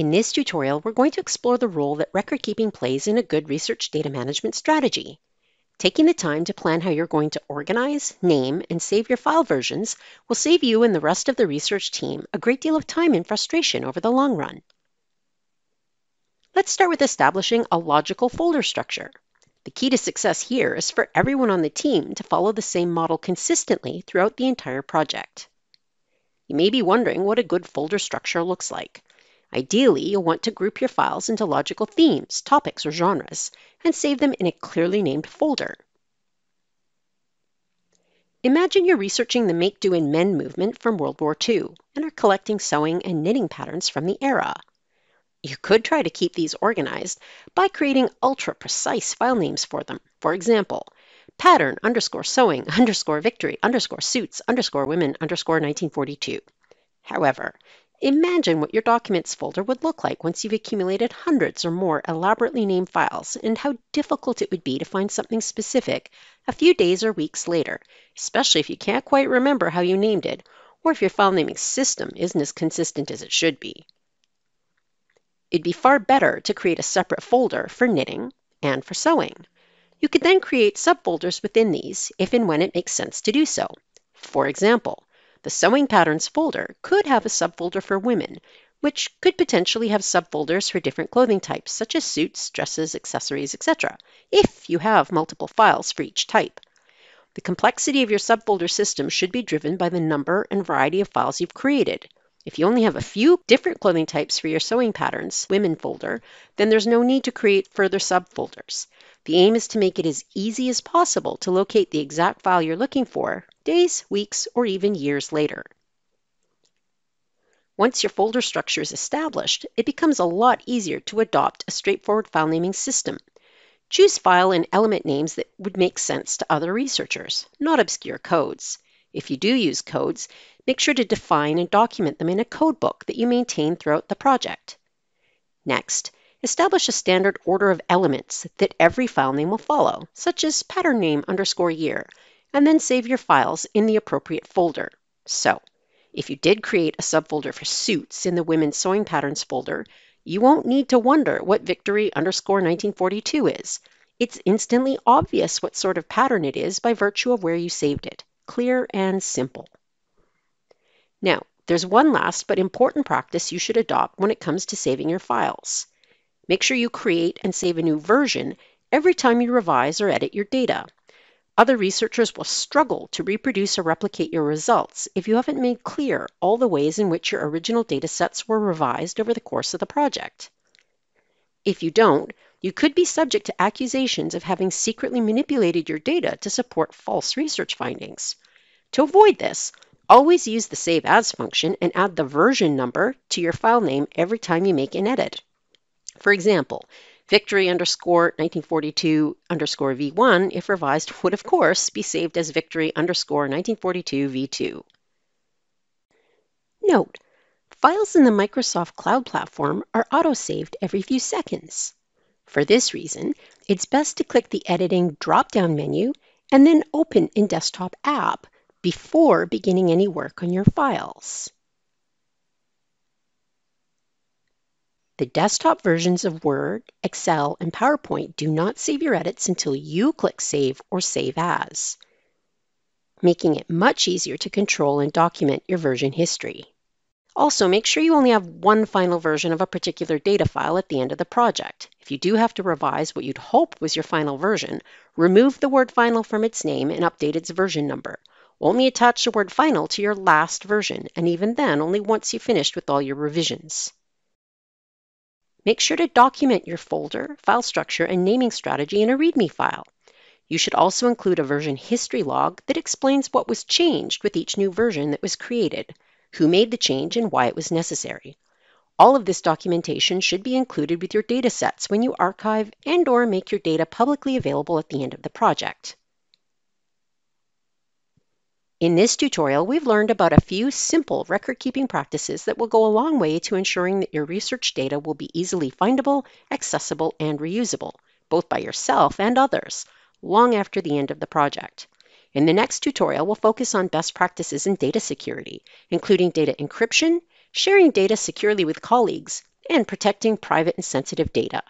In this tutorial, we're going to explore the role that record keeping plays in a good research data management strategy. Taking the time to plan how you're going to organize, name, and save your file versions will save you and the rest of the research team a great deal of time and frustration over the long run. Let's start with establishing a logical folder structure. The key to success here is for everyone on the team to follow the same model consistently throughout the entire project. You may be wondering what a good folder structure looks like. Ideally, you'll want to group your files into logical themes, topics, or genres, and save them in a clearly named folder. Imagine you're researching the make, do, and mend movement from World War II and are collecting sewing and knitting patterns from the era. You could try to keep these organized by creating ultra-precise file names for them. For example, pattern underscore sewing underscore victory underscore suits underscore women underscore 1942. However, Imagine what your documents folder would look like once you've accumulated hundreds or more elaborately named files and how difficult it would be to find something specific a few days or weeks later, especially if you can't quite remember how you named it or if your file naming system isn't as consistent as it should be. It'd be far better to create a separate folder for knitting and for sewing. You could then create subfolders within these if and when it makes sense to do so. For example, the Sewing Patterns folder could have a subfolder for women, which could potentially have subfolders for different clothing types, such as suits, dresses, accessories, etc., if you have multiple files for each type. The complexity of your subfolder system should be driven by the number and variety of files you've created. If you only have a few different clothing types for your sewing patterns women folder, then there's no need to create further subfolders. The aim is to make it as easy as possible to locate the exact file you're looking for days, weeks, or even years later. Once your folder structure is established, it becomes a lot easier to adopt a straightforward file naming system. Choose file and element names that would make sense to other researchers, not obscure codes. If you do use codes, make sure to define and document them in a codebook that you maintain throughout the project. Next, establish a standard order of elements that every file name will follow, such as pattern name underscore year, and then save your files in the appropriate folder. So, if you did create a subfolder for suits in the women's sewing patterns folder, you won't need to wonder what victory underscore 1942 is. It's instantly obvious what sort of pattern it is by virtue of where you saved it. Clear and simple. Now, there's one last but important practice you should adopt when it comes to saving your files. Make sure you create and save a new version every time you revise or edit your data. Other researchers will struggle to reproduce or replicate your results if you haven't made clear all the ways in which your original data sets were revised over the course of the project. If you don't, you could be subject to accusations of having secretly manipulated your data to support false research findings. To avoid this, always use the Save As function and add the version number to your file name every time you make an edit. For example, Victory underscore 1942 underscore V1, if revised, would of course be saved as Victory underscore 1942 V2. Note, files in the Microsoft Cloud Platform are auto-saved every few seconds. For this reason, it's best to click the Editing drop-down menu and then open in Desktop App before beginning any work on your files. The desktop versions of Word, Excel, and PowerPoint do not save your edits until you click Save or Save As, making it much easier to control and document your version history. Also, make sure you only have one final version of a particular data file at the end of the project. If you do have to revise what you'd hope was your final version, remove the word final from its name and update its version number. Only attach the word final to your last version, and even then only once you've finished with all your revisions. Make sure to document your folder, file structure, and naming strategy in a README file. You should also include a version history log that explains what was changed with each new version that was created, who made the change, and why it was necessary. All of this documentation should be included with your datasets when you archive and or make your data publicly available at the end of the project. In this tutorial, we've learned about a few simple record-keeping practices that will go a long way to ensuring that your research data will be easily findable, accessible, and reusable, both by yourself and others, long after the end of the project. In the next tutorial, we'll focus on best practices in data security, including data encryption, sharing data securely with colleagues, and protecting private and sensitive data.